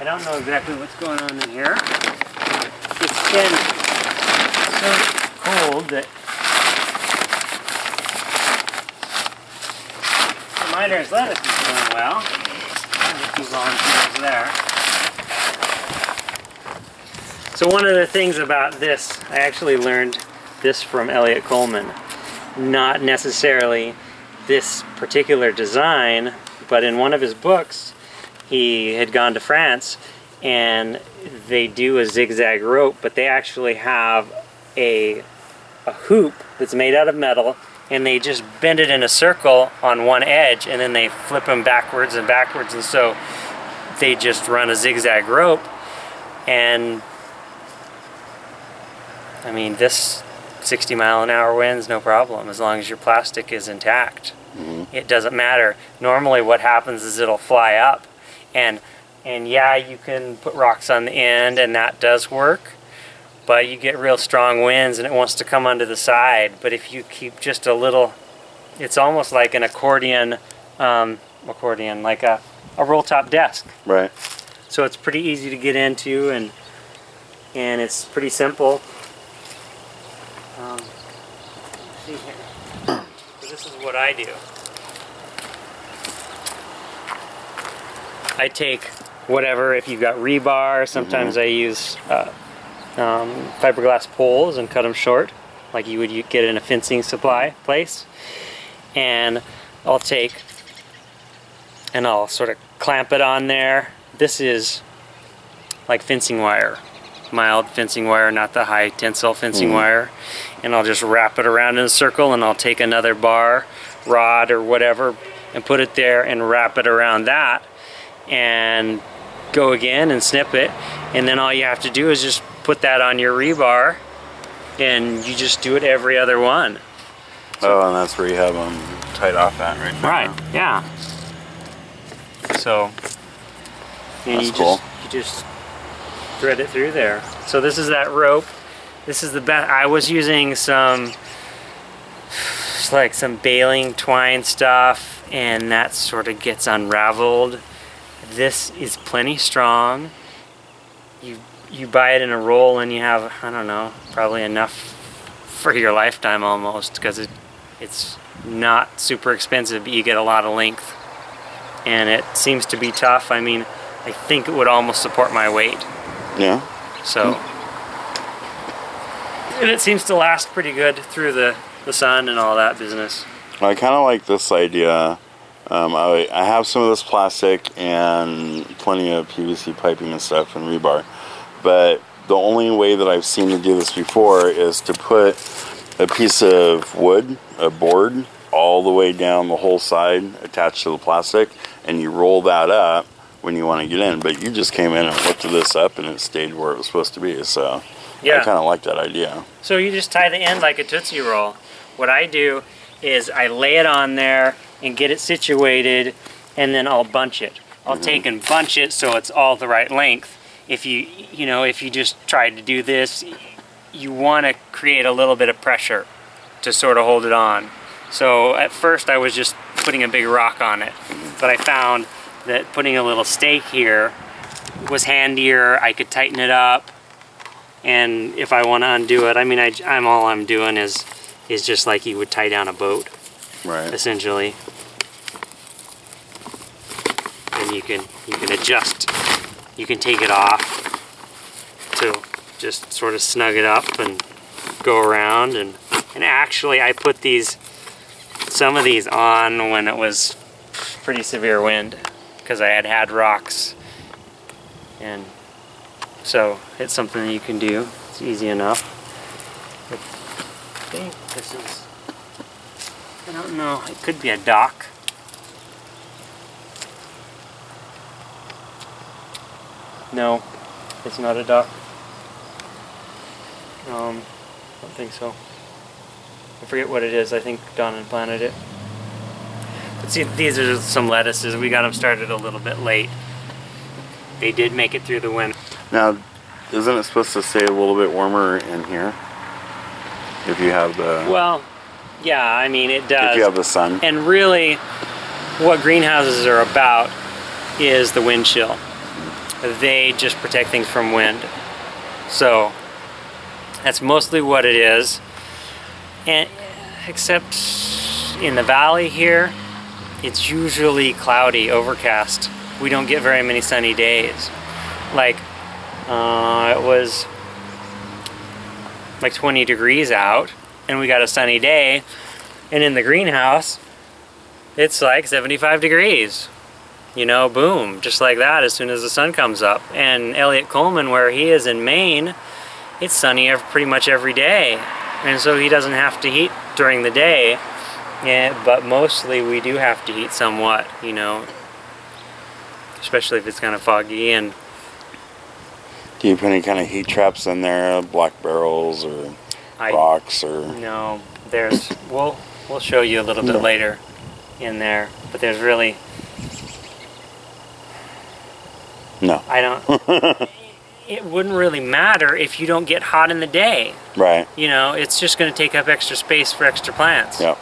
I don't know exactly what's going on in here. It's been so cold that the miner's lettuce is doing well. There. So one of the things about this, I actually learned this from Eliot Coleman. Not necessarily this particular design, but in one of his books, he had gone to France and they do a zigzag rope, but they actually have a, a hoop that's made out of metal and they just bend it in a circle on one edge and then they flip them backwards and backwards and so they just run a zigzag rope. And I mean this 60 mile an hour winds no problem as long as your plastic is intact. Mhm. it doesn't matter. Normally what happens is it'll fly up and and yeah you can put rocks on the end and that does work but you get real strong winds and it wants to come onto the side. But if you keep just a little it's almost like an accordion um, accordion like a, a roll top desk. Right. so it's pretty easy to get into and and it's pretty simple. Um, let's see here. So this is what I do I take whatever if you've got rebar sometimes I use uh, um, fiberglass poles and cut them short like you would get in a fencing supply place and I'll take and I'll sort of clamp it on there. This is like fencing wire, mild fencing wire, not the high tensile fencing Mhm. wire. And I'll just wrap it around in a circle and I'll take another bar, rod or whatever and put it there and wrap it around that and go again and snip it. And then all you have to do is just put that on your rebar and you just do it every other one. Oh, and that's where you have them tied off at right now. Right. Yeah. So. And That's you cool. just you just thread it through there. So this is that rope. This is the best. I was using some like some baling twine stuff, and that sort of gets unraveled. This is plenty strong. You you buy it in a roll, and you have I don't know probably enough for your lifetime almost because it it's not super expensive, but you get a lot of length. And it seems to be tough. I mean, I think it would almost support my weight. Yeah. So, and it seems to last pretty good through the, the sun and all that business. I kind of like this idea. Um, I, I have some of this plastic and plenty of PVC piping and stuff and rebar, but the only way that I've seen to do this before is to put a piece of wood, a board, all the way down the whole side attached to the plastic, and you roll that up when you want to get in. But you just came in and lifted this up, and it stayed where it was supposed to be. So I kind of like that idea. So you just tie the end like a Tootsie Roll. What I do is I lay it on there and get it situated and then I'll bunch it. I'll mm-hmm. take and bunch it so it's all the right length. If you, you know, if you just tried to do this, you want to create a little bit of pressure to sort of hold it on. So at first I was just putting a big rock on it, mm-hmm. but I found that putting a little stake here was handier. I could tighten it up and if I want to undo it, I mean, I, am all I'm doing is is just like you would tie down a boat, Right. essentially. And you can you can adjust. You can take it off to just sort of snug it up and go around and and actually I put these some of these on when it was pretty severe wind because I had had rocks and so it's something that you can do. It's easy enough. I think this is, I don't know, it could be a dock. No, it's not a dock. Um, I don't think so. I forget what it is. I think Don planted it. But see, these are some lettuces. We got them started a little bit late. They did make it through the winter. Now, isn't it supposed to stay a little bit warmer in here? If you have the Well, yeah, I mean it does. if you have the sun. and really, what greenhouses are about is the wind chill. they just protect things from wind. So that's mostly what it is. And except in the valley here, it's usually cloudy, overcast. We don't get very many sunny days. Like uh, it was like 20 degrees out and we got a sunny day and in the greenhouse it's like 75 degrees you know boom just like that as soon as the sun comes up. And Eliot Coleman where he is in Maine it's sunny every, pretty much every day and so he doesn't have to heat during the day yeah, but mostly we do have to heat somewhat you know especially if it's kind of foggy and Do you put any kind of heat traps in there, black barrels or I rocks or? No, there's we'll we'll show you a little bit No. later in there, but there's really No. I don't it wouldn't really matter if you don't get hot in the day. Right. You know, it's just going to take up extra space for extra plants. Yep.